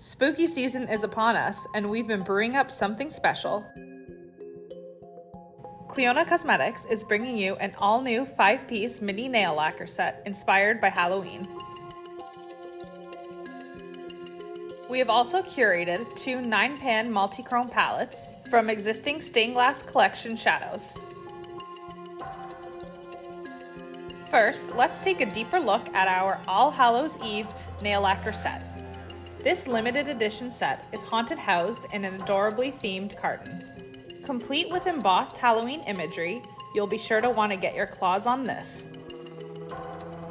Spooky season is upon us, and we've been brewing up something special. Clionadh Cosmetics is bringing you an all new 5 piece mini nail lacquer set inspired by Halloween. We have also curated two 9 pan multi chrome palettes from existing stained glass collection shadows. First, let's take a deeper look at our All Hallows Eve nail lacquer set. This limited edition set is haunted housed in an adorably themed carton. Complete with embossed Halloween imagery, you'll be sure to want to get your claws on this.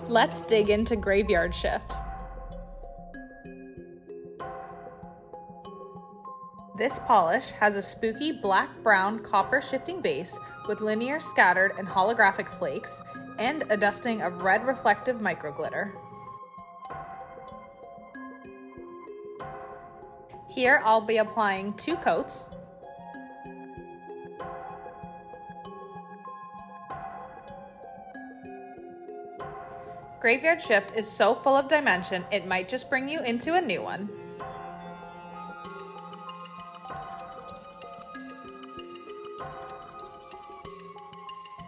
Let's dig into Graveyard Shift. This polish has a spooky black-brown copper shifting base with linear scattered and holographic flakes and a dusting of red reflective microglitter. Here I'll be applying two coats. Graveyard Shift is so full of dimension, it might just bring you into a new one.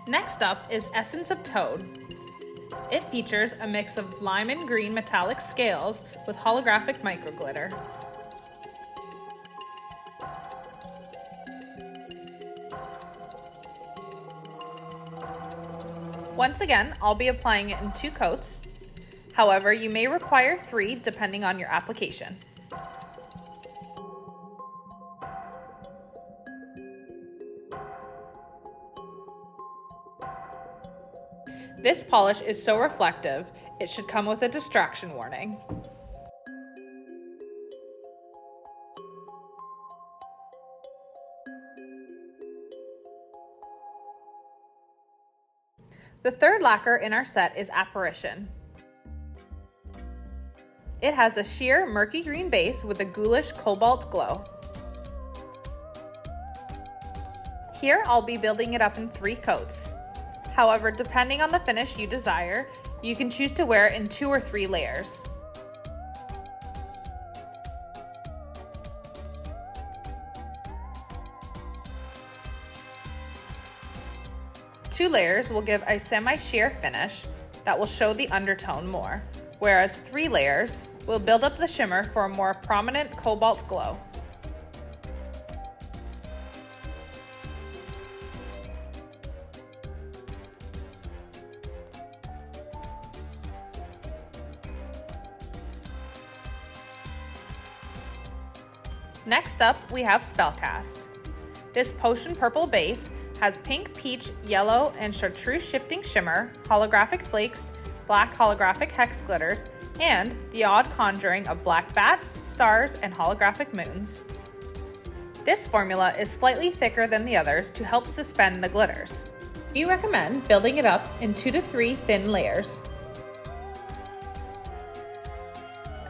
Next up is Essence of Toad. It features a mix of lime and green metallic scales with holographic microglitter. Once again, I'll be applying it in two coats. However, you may require three depending on your application. This polish is so reflective, it should come with a distraction warning. The third lacquer in our set is Apparition. It has a sheer murky green base with a ghoulish cobalt glow. Here I'll be building it up in three coats. However, depending on the finish you desire, you can choose to wear it in two or three layers. Two layers will give a semi-sheer finish that will show the undertone more, whereas three layers will build up the shimmer for a more prominent cobalt glow. Next up, we have Spellcast. This potion purple base has pink, peach, yellow, and chartreuse shifting shimmer, holographic flakes, black holographic hex glitters, and the odd conjuring of black bats, stars, and holographic moons. This formula is slightly thicker than the others to help suspend the glitters. We recommend building it up in two to three thin layers.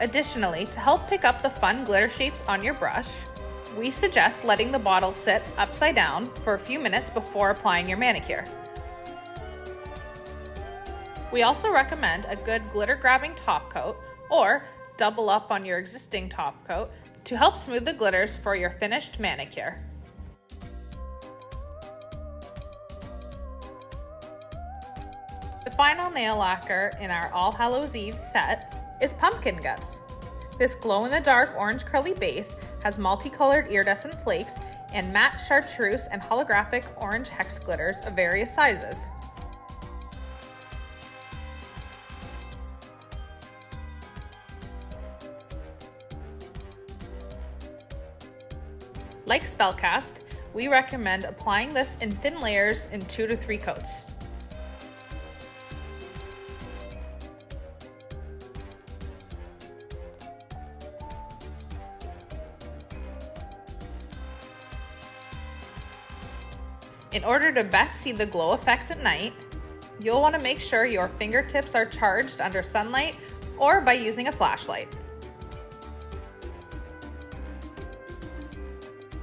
Additionally, to help pick up the fun glitter shapes on your brush, we suggest letting the bottle sit upside down for a few minutes before applying your manicure. We also recommend a good glitter grabbing top coat or double up on your existing top coat to help smooth the glitters for your finished manicure. The final nail lacquer in our All Hallows Eve set is pumpkin guts. This glow-in-the-dark orange curly base has multicolored iridescent flakes and matte chartreuse and holographic orange hex glitters of various sizes. Like Spellcast, we recommend applying this in thin layers in two to three coats. In order to best see the glow effect at night, you'll want to make sure your fingertips are charged under sunlight or by using a flashlight.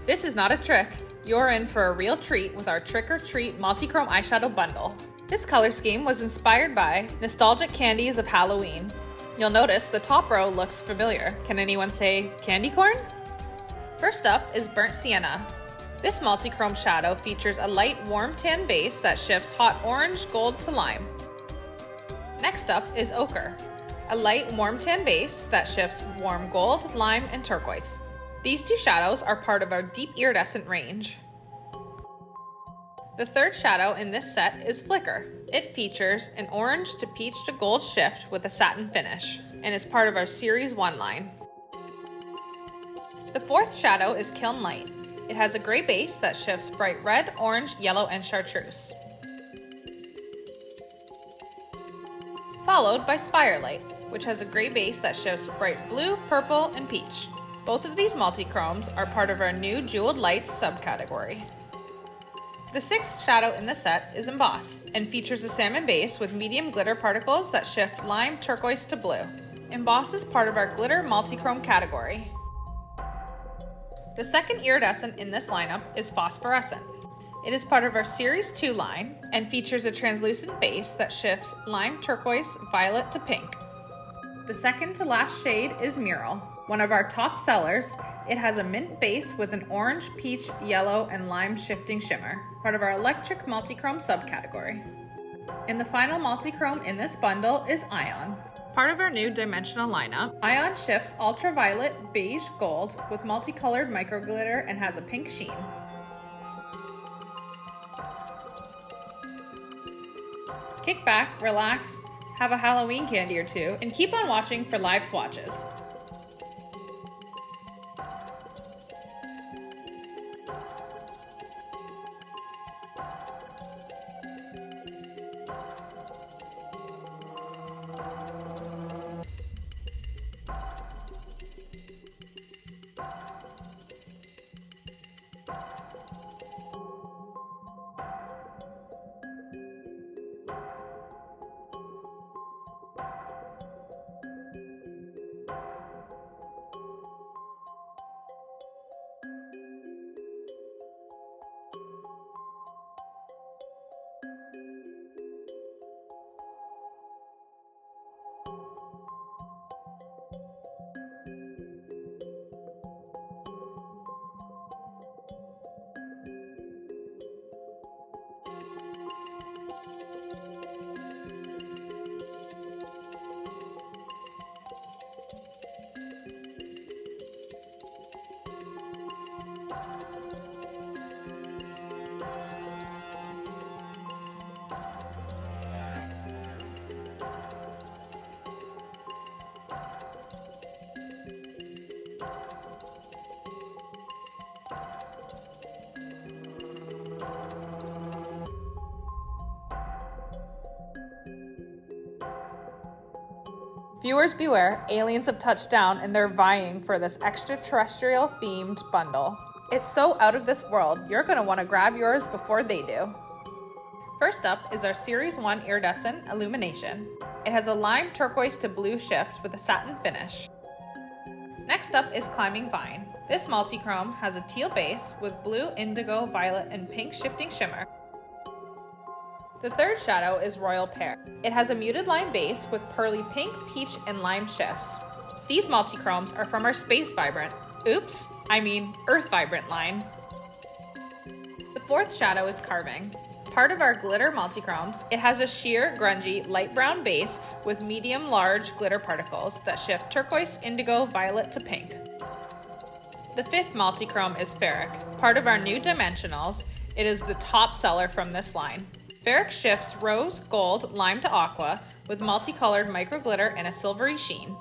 This is not a trick. You're in for a real treat with our Trick or Treat Multi-Chrome Eyeshadow Bundle. This color scheme was inspired by nostalgic candies of Halloween. You'll notice the top row looks familiar. Can anyone say candy corn? First up is Burnt Sienna. This multi-chrome shadow features a light warm tan base that shifts hot orange gold to lime. Next up is Ochre, a light warm tan base that shifts warm gold, lime, and turquoise. These two shadows are part of our deep iridescent range. The third shadow in this set is Flicker. It features an orange to peach to gold shift with a satin finish and is part of our Series 1 line. The fourth shadow is Kiln Lite. It has a gray base that shifts bright red, orange, yellow, and chartreuse. Followed by Spire Lite, which has a gray base that shifts bright blue, purple, and peach. Both of these multi-chromes are part of our new Jeweled Lights subcategory. The sixth shadow in the set is Emboss and features a salmon base with medium glitter particles that shift lime turquoise to blue. Emboss is part of our glitter multichrome category. The second iridescent in this lineup is Phosphorescent. It is part of our Series 2 line and features a translucent base that shifts lime turquoise, violet to pink. The second to last shade is Mural, one of our top sellers. It has a mint base with an orange, peach, yellow, and lime shifting shimmer, part of our electric multichrome subcategory. And the final multichrome in this bundle is Ion. Part of our new dimensional lineup, Ion shifts ultraviolet beige gold with multicolored micro glitter and has a pink sheen. Kick back, relax, have a Halloween candy or two, and keep on watching for live swatches. Viewers beware, aliens have touched down and they're vying for this extraterrestrial themed bundle. It's so out of this world, you're going to want to grab yours before they do. First up is our Series 1 Iridescent Illumination. It has a lime turquoise to blue shift with a satin finish. Next up is Climbing Vine. This multi-chrome has a teal base with blue, indigo, violet, and pink shifting shimmer. The third shadow is Royal Pear. It has a muted lime base with pearly pink, peach, and lime shifts. These multi-chromes are from our Space Vibrant, oops, I mean Earth Vibrant line. The fourth shadow is Carving. Part of our glitter multi-chromes, it has a sheer, grungy, light brown base with medium large glitter particles that shift turquoise, indigo, violet to pink. The fifth multi-chrome is Ferric. Part of our new dimensionals, it is the top seller from this line. Ferric shifts rose, gold, lime to aqua with multicolored micro glitter and a silvery sheen.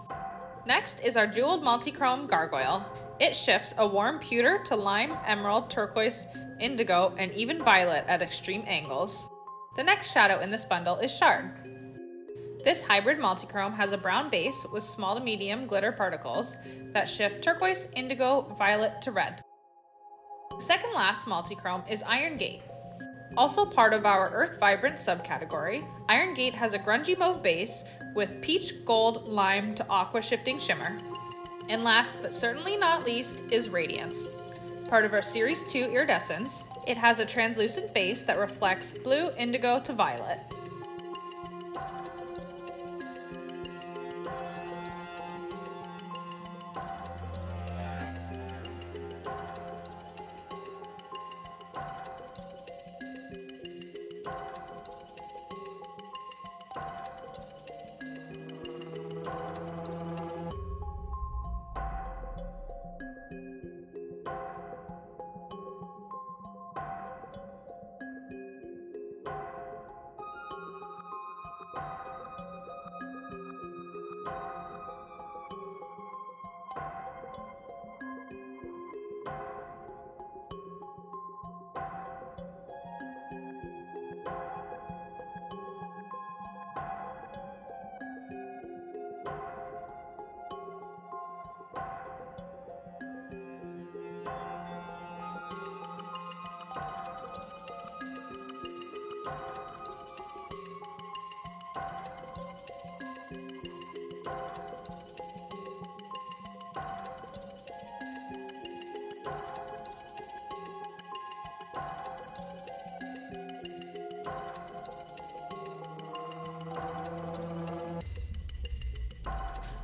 Next is our jeweled multichrome gargoyle. It shifts a warm pewter to lime, emerald, turquoise, indigo, and even violet at extreme angles. The next shadow in this bundle is Shard. This hybrid multichrome has a brown base with small to medium glitter particles that shift turquoise, indigo, violet to red. Second last multichrome is Iron Gate. Also part of our Earth Vibrant subcategory, Iron Gate has a grungy mauve base with peach, gold, lime to aqua shifting shimmer. And last but certainly not least is Radiance. Part of our Series 2 Iridescence, it has a translucent base that reflects blue, indigo to violet.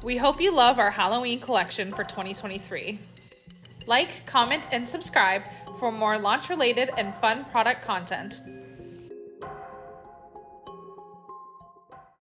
We hope you love our Halloween collection for 2023. Like, comment, and subscribe for more launch related and fun product content.